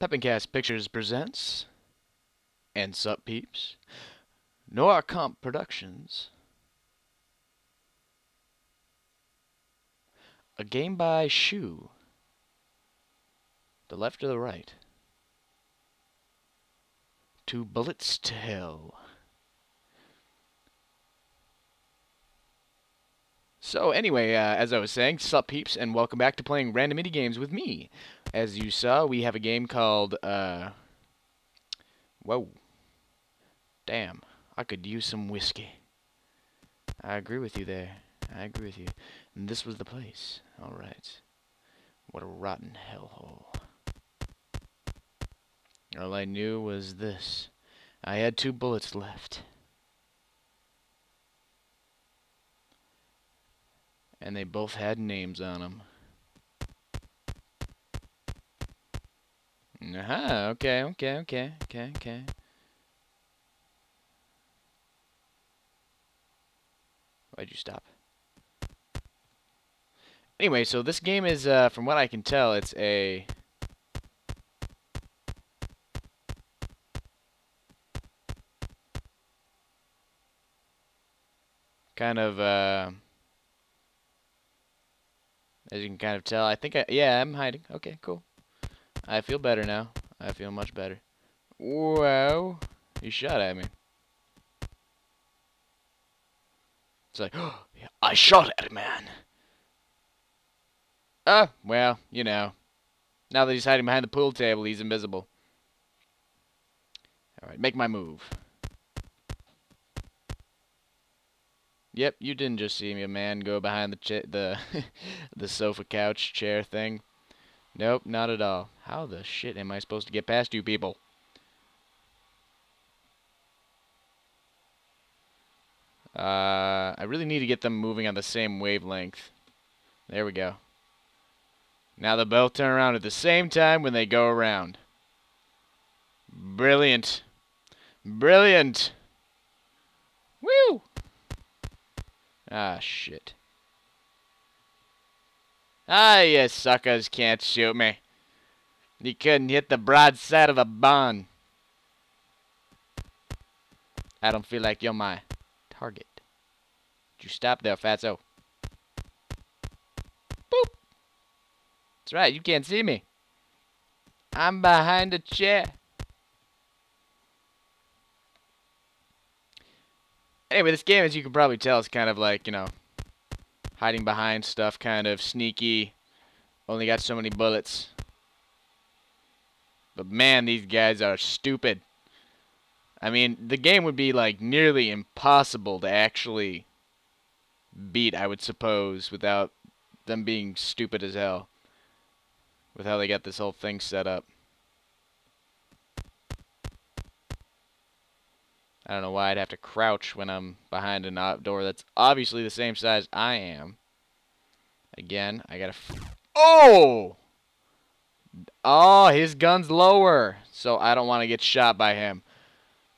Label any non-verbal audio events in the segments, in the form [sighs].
Peppercast Pictures presents, and Sup Peeps, Noir Comp Productions, a game by Shoe, the left or the right, two bullets to hell. So anyway, uh, as I was saying, sup peeps, and welcome back to playing random indie games with me. As you saw, we have a game called, uh, whoa, damn, I could use some whiskey. I agree with you there. I agree with you. And this was the place. All right. What a rotten hellhole. All I knew was this. I had two bullets left. and they both had names on them. Aha, okay, okay, okay, okay, okay. Why'd you stop? Anyway, so this game is, uh, from what I can tell, it's a... Kind of, uh... As you can kind of tell, I think I, yeah, I'm hiding. Okay, cool. I feel better now. I feel much better. Wow. He shot at me. It's like, [gasps] oh, I shot at a man. Oh, well, you know. Now that he's hiding behind the pool table, he's invisible. Alright, make my move. Yep, you didn't just see me, a man, go behind the the [laughs] the sofa couch chair thing. Nope, not at all. How the shit am I supposed to get past you people? Uh, I really need to get them moving on the same wavelength. There we go. Now they both turn around at the same time when they go around. Brilliant. Brilliant. Woo! Ah, shit. Ah, you suckers can't shoot me. You couldn't hit the broadside of a barn. I don't feel like you're my target. You stop there, fatso? Boop! That's right, you can't see me. I'm behind a chair. Anyway, this game, as you can probably tell, is kind of like, you know, hiding behind stuff, kind of sneaky. Only got so many bullets. But man, these guys are stupid. I mean, the game would be like nearly impossible to actually beat, I would suppose, without them being stupid as hell. With how they got this whole thing set up. I don't know why I'd have to crouch when I'm behind an door that's obviously the same size I am. Again, I gotta... oh! Oh, his gun's lower. So I don't want to get shot by him.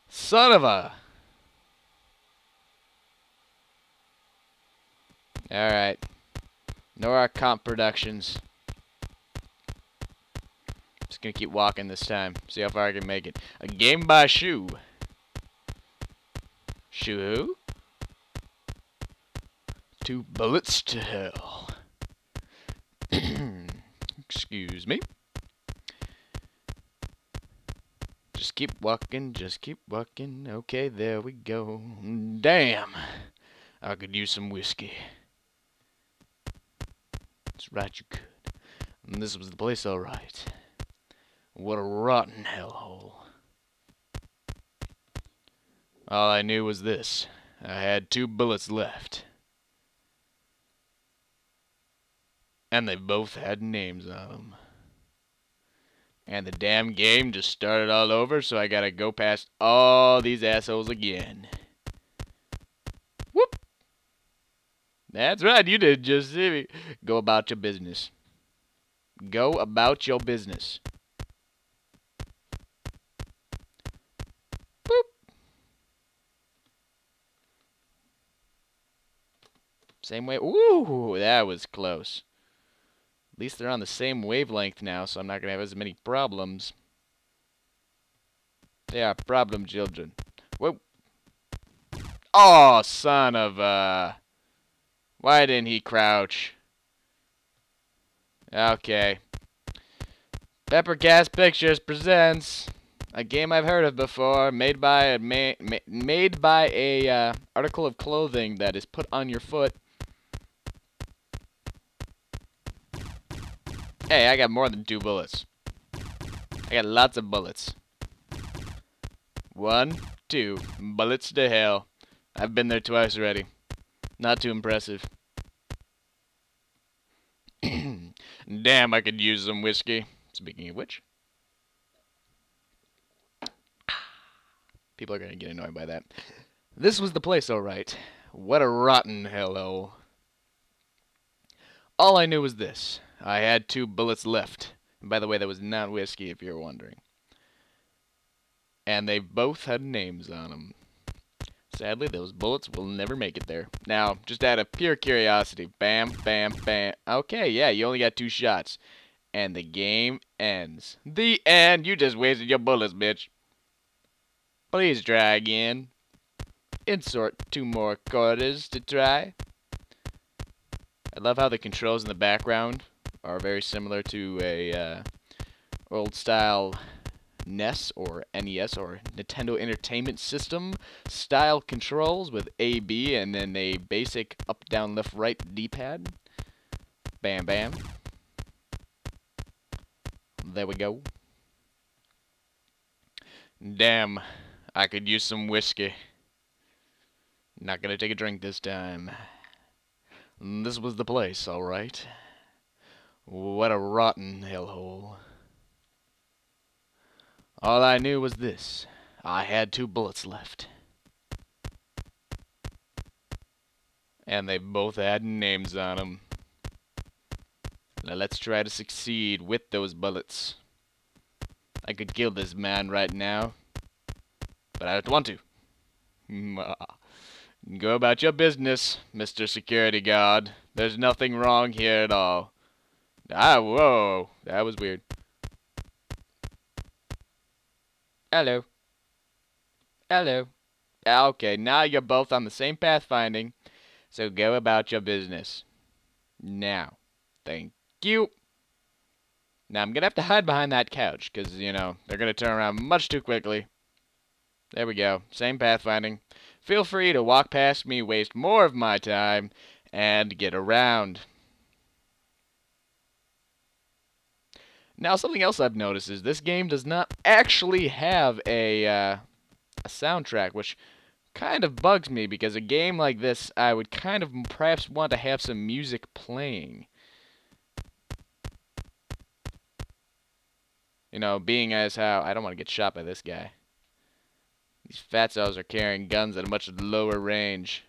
Son of a... Alright. Noir Comp Productions. Just gonna keep walking this time. See how far I can make it. A game by shoe. Shoe? Two bullets to hell. [clears throat] Excuse me. Just keep walking, just keep walking. Okay, there we go. Damn. I could use some whiskey. That's right, you could. And this was the place, alright. What a rotten hellhole. All I knew was this. I had two bullets left. And they both had names on them. And the damn game just started all over, so I gotta go past all these assholes again. Whoop! That's right, you did just see me. Go about your business. Go about your business. Same way. Ooh, that was close. At least they're on the same wavelength now, so I'm not going to have as many problems. They are problem children. Whoa. Oh, son of a... Why didn't he crouch? Okay. Peppercast Pictures presents a game I've heard of before, made by a ma ma made by a uh, article of clothing that is put on your foot. Hey, I got more than two bullets. I got lots of bullets. One, two, bullets to hell. I've been there twice already. Not too impressive. [clears throat] Damn, I could use some whiskey. Speaking of which. People are going to get annoyed by that. This was the place, alright. What a rotten hellhole. All I knew was this. I had two bullets left. And by the way, that was not whiskey, if you're wondering. And they both had names on them. Sadly, those bullets will never make it there. Now, just out of pure curiosity, bam, bam, bam. Okay, yeah, you only got two shots. And the game ends. The end! You just wasted your bullets, bitch. Please try again. Insert two more quarters to try. I love how the controls in the background are very similar to a uh, old style NES or NES or Nintendo Entertainment System style controls with A, B, and then a basic up, down, left, right D-pad. Bam, bam. There we go. Damn. I could use some whiskey. Not gonna take a drink this time. This was the place, alright. What a rotten hellhole. All I knew was this. I had two bullets left. And they both had names on them. Now let's try to succeed with those bullets. I could kill this man right now but I don't want to. Mm, uh, go about your business, Mr. Security Guard. There's nothing wrong here at all. Ah, whoa. That was weird. Hello. Hello. Ah, okay, now you're both on the same pathfinding, so go about your business. Now. Thank you. Now, I'm going to have to hide behind that couch, because, you know, they're going to turn around much too quickly. There we go. Same pathfinding. Feel free to walk past me, waste more of my time, and get around. Now, something else I've noticed is this game does not actually have a, uh, a soundtrack, which kind of bugs me because a game like this, I would kind of perhaps want to have some music playing. You know, being as how I don't want to get shot by this guy. These fatzos are carrying guns at a much lower range.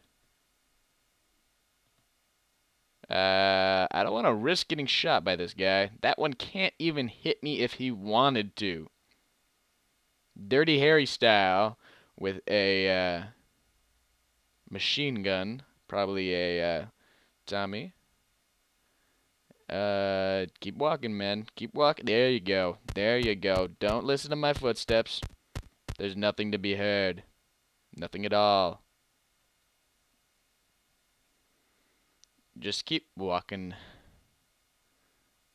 Uh, I don't want to risk getting shot by this guy. That one can't even hit me if he wanted to. Dirty Harry style with a uh, machine gun. Probably a uh, Tommy. Uh, keep walking, man. Keep walking. There you go. There you go. Don't listen to my footsteps. There's nothing to be heard. Nothing at all. Just keep walking.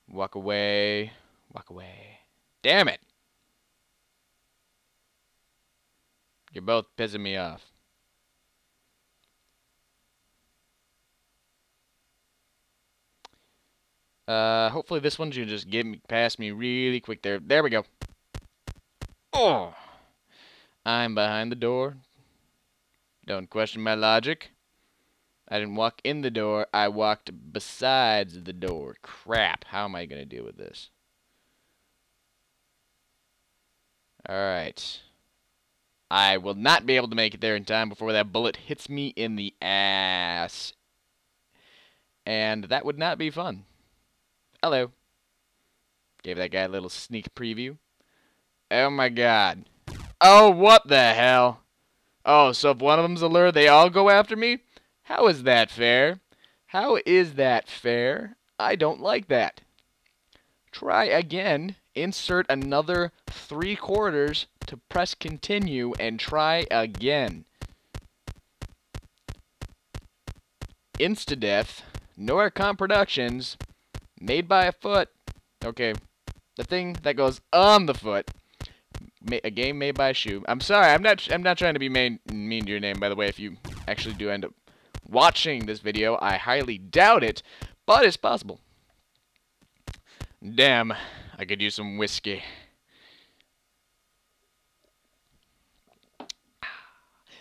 Walk away. Walk away. Damn it! You're both pissing me off. Uh, hopefully this one should just get me past me really quick there. There we go. Oh! I'm behind the door. Don't question my logic. I didn't walk in the door, I walked besides the door. Crap, how am I going to deal with this? Alright. I will not be able to make it there in time before that bullet hits me in the ass. And that would not be fun. Hello. Gave that guy a little sneak preview. Oh my god. Oh, what the hell? Oh, so if one of them's a lure, they all go after me? How is that fair? How is that fair? I don't like that. Try again. Insert another three quarters to press continue and try again. Instadeath, Noricon Productions, made by a foot. Okay, the thing that goes on the foot. A game made by a shoe. I'm sorry, I'm not. I'm not trying to be mean, mean to your name, by the way. If you actually do end up watching this video, I highly doubt it, but it's possible. Damn, I could use some whiskey. [sighs]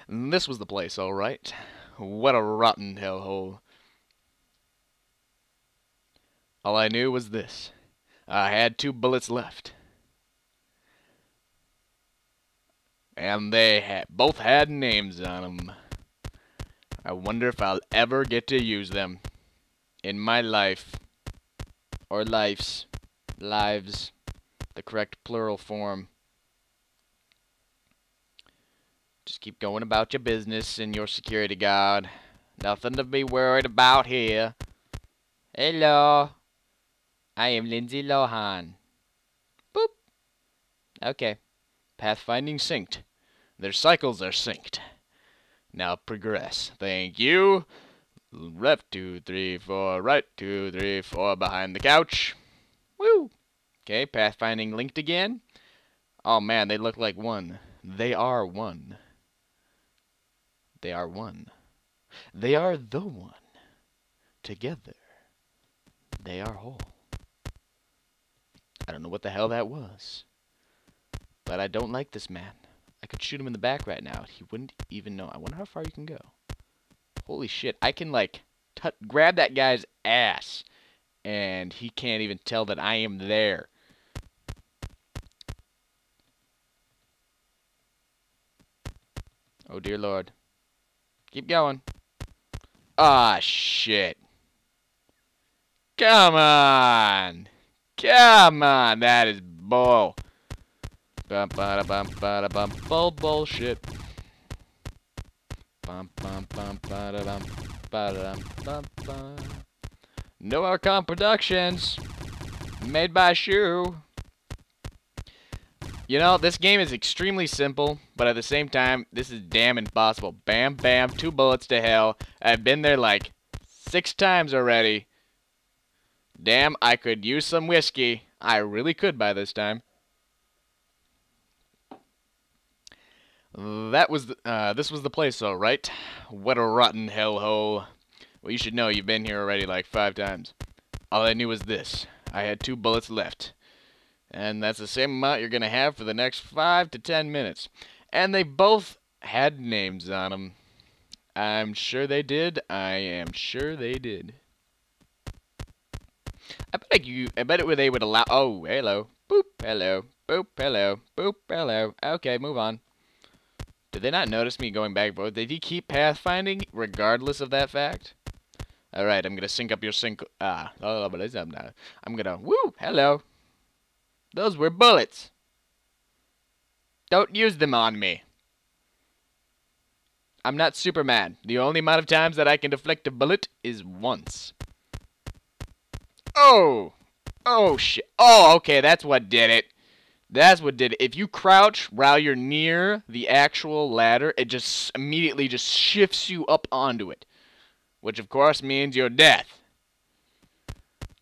This was the place, alright. What a rotten hellhole. All I knew was this. I had two bullets left. And they both had names on them. I wonder if I'll ever get to use them in my life. Or lives. Lives. The correct plural form. Just keep going about your business and your security guard. Nothing to be worried about here. Hello. I am Lindsay Lohan. Boop. Okay. Pathfinding synced. Their cycles are synced. Now progress. Thank you. Left, two, three, four. Right, two, three, four. Behind the couch. Woo. Okay, pathfinding linked again. Oh man, they look like one. They are one. They are one. They are the one. Together, they are whole. I don't know what the hell that was. But I don't like this man. I could shoot him in the back right now. He wouldn't even know. I wonder how far you can go. Holy shit. I can, like, grab that guy's ass. And he can't even tell that I am there. Oh, dear Lord. Keep going. Ah, shit. Come on. Come on. That is bull. Bum ba da bum ba da bum bull bullshit. Bum bum bum ba da bum ba da bum bum bum. No Archon Productions. Made by Shoe. You know, this game is extremely simple, but at the same time, this is damn impossible. Bam, bam, two bullets to hell. I've been there like six times already. Damn, I could use some whiskey. I really could by this time. That was, the, uh, this was the place, all right. What a rotten hellhole. Well, you should know you've been here already like five times. All I knew was this. I had two bullets left. And that's the same amount you're going to have for the next 5 to 10 minutes. And they both had names on them. I'm sure they did. I am sure they did. I bet you. I bet it were they would allow. Oh, hello. Boop. Hello. Boop. Hello. Boop. Hello. Okay, move on. Did they not notice me going back forth? Did he keep pathfinding regardless of that fact? Alright, I'm gonna sync up your sync. Ah. But I'm gonna. Woo. Hello. Those were bullets. Don't use them on me. I'm not Superman. The only amount of times that I can deflect a bullet is once. Oh! Oh, shit. Oh, okay, that's what did it. That's what did it. If you crouch while you're near the actual ladder, it just immediately just shifts you up onto it. Which, of course, means your death.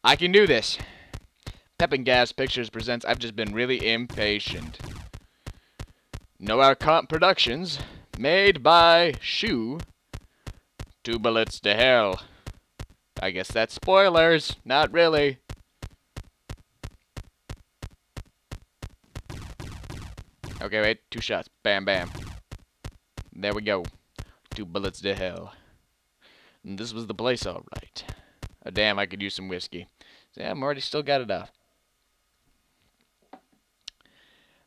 I can do this. Pep and Gas Pictures presents I've just been really impatient. Noir Comp Productions, made by Shoe. Two bullets to hell. I guess that's spoilers. Not really. Okay, wait. Two shots. Bam, bam. There we go. Two bullets to hell. And this was the place, alright. Oh, damn, I could use some whiskey. Yeah, I'm already still got enough.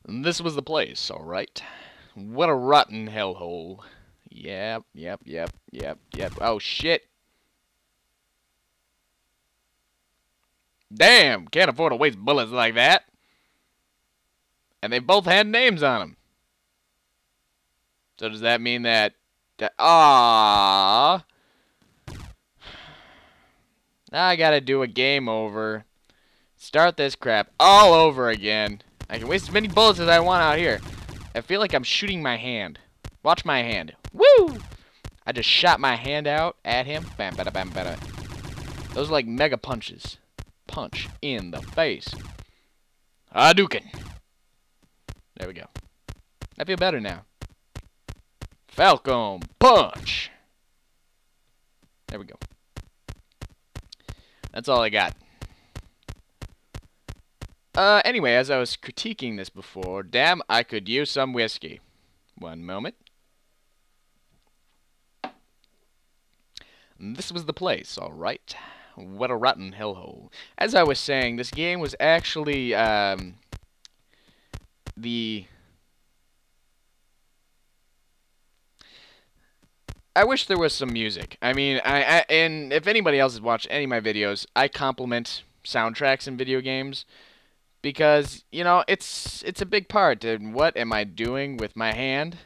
This was the place, alright. What a rotten hellhole. Yep, yep, yep, yep, yep. Oh, shit. Damn, can't afford to waste bullets like that. And they both had names on them. So does that mean that... Ah. Now I gotta do a game over. Start this crap all over again. I can waste as many bullets as I want out here. I feel like I'm shooting my hand. Watch my hand. Woo! I just shot my hand out at him. Bam, bada, bam, bada. Those are like mega punches. Punch in the face. Hadouken. There we go. I feel better now. Falcon punch. There we go. That's all I got. Uh, anyway, as I was critiquing this before, damn, I could use some whiskey. One moment. This was the place, alright. What a rotten hellhole. As I was saying, this game was actually, um, the... I wish there was some music. I mean, I, I and if anybody else has watched any of my videos, I compliment soundtracks in video games because you know it's it's a big part. And what am I doing with my hand?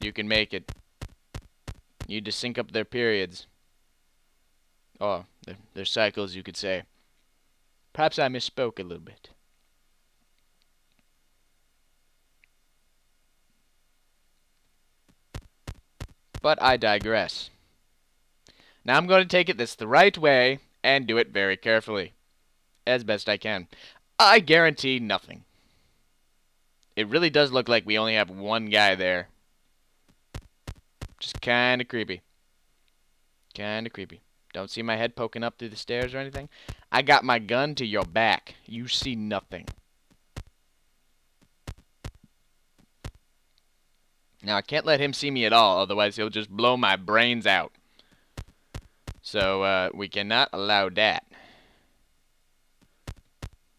You can make it. You just sync up their periods. Oh, their, their cycles, you could say. Perhaps I misspoke a little bit. But I digress. Now I'm going to take it this the right way and do it very carefully. As best I can. I guarantee nothing. It really does look like we only have one guy there. Just kind of creepy. Kind of creepy. Don't see my head poking up through the stairs or anything? I got my gun to your back. You see nothing. Now, I can't let him see me at all, otherwise he'll just blow my brains out. So, uh, we cannot allow that.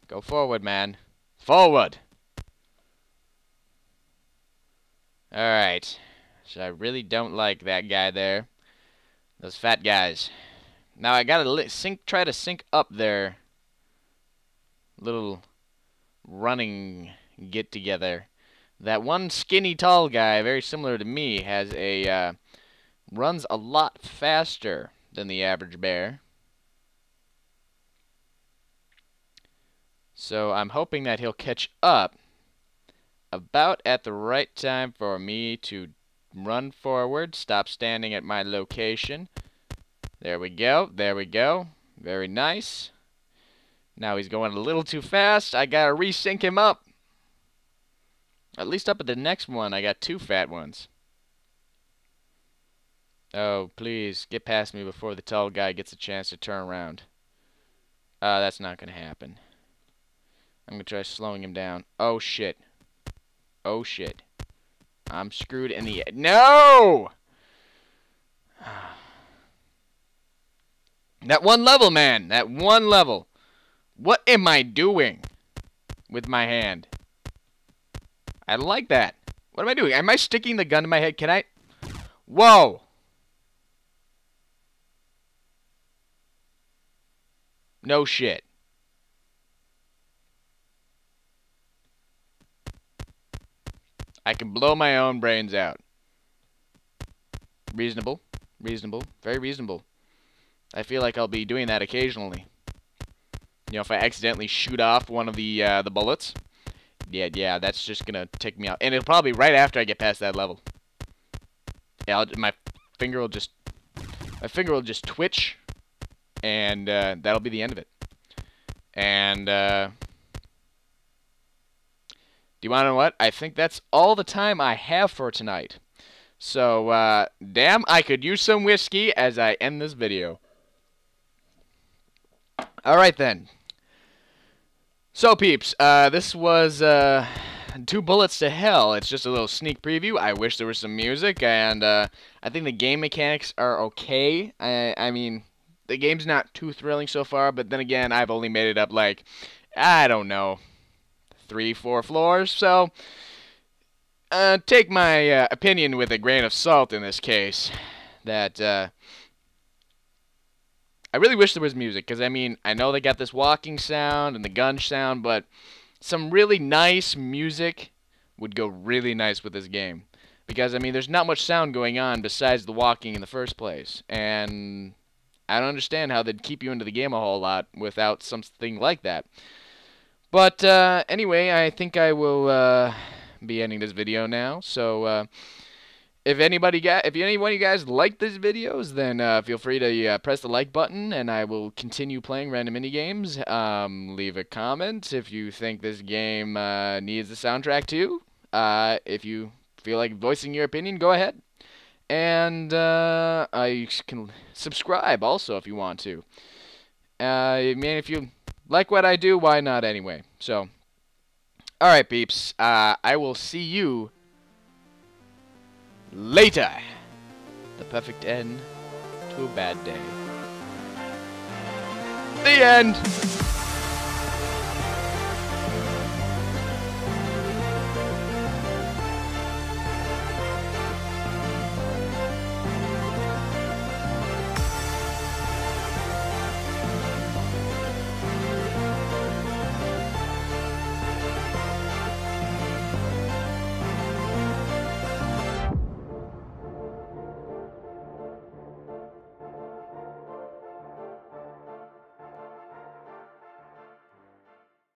Go forward, man. Forward! Alright. So I really don't like that guy there. Those fat guys. Now I gotta try to sync up their little running get together. That one skinny tall guy, very similar to me, has a uh, runs a lot faster than the average bear. So I'm hoping that he'll catch up about at the right time for me to run forward, stop standing at my location, there we go. There we go. Very nice. Now he's going a little too fast. I gotta resync him up. At least up at the next one, I got two fat ones. Oh, please, get past me before the tall guy gets a chance to turn around. Uh, that's not gonna happen. I'm gonna try slowing him down. Oh, shit. Oh, shit. I'm screwed in the... No! [sighs] That one level, man. That one level. What am I doing with my hand? I like that. What am I doing? Am I sticking the gun to my head? Can I? Whoa. No shit. I can blow my own brains out. Reasonable. Reasonable. Very reasonable. I feel like I'll be doing that occasionally. You know, if I accidentally shoot off one of the uh, the bullets, yeah, yeah, that's just gonna take me out, and it'll probably right after I get past that level. Yeah, I'll, my finger will just my finger will just twitch, and uh, that'll be the end of it. And uh, you want to know what? I think that's all the time I have for tonight. So, uh, damn, I could use some whiskey as I end this video. All right then. So peeps, uh, this was uh, two bullets to hell. It's just a little sneak preview. I wish there was some music, and uh, I think the game mechanics are okay. I, I mean, the game's not too thrilling so far, but then again, I've only made it up like I don't know, three, four floors. So uh, take my uh, opinion with a grain of salt in this case. That uh, I really wish there was music because I mean I know they got this walking sound and the gun sound, but some really nice music would go really nice with this game. Because, I mean, there's not much sound going on besides the walking in the first place. And I don't understand how they'd keep you into the game a whole lot without something like that. But, uh, anyway, I think I will, uh, be ending this video now. So, uh, if anybody got, if any one of you guys like these videos, then uh, feel free to uh, press the like button, and I will continue playing random mini games. Um, leave a comment if you think this game uh, needs a soundtrack too. If you feel like voicing your opinion, go ahead. And I can subscribe also if you want to. Uh, I mean, if you like what I do, why not anyway? So, all right, peeps. Uh, I will see you later. The perfect end to a bad day. The end.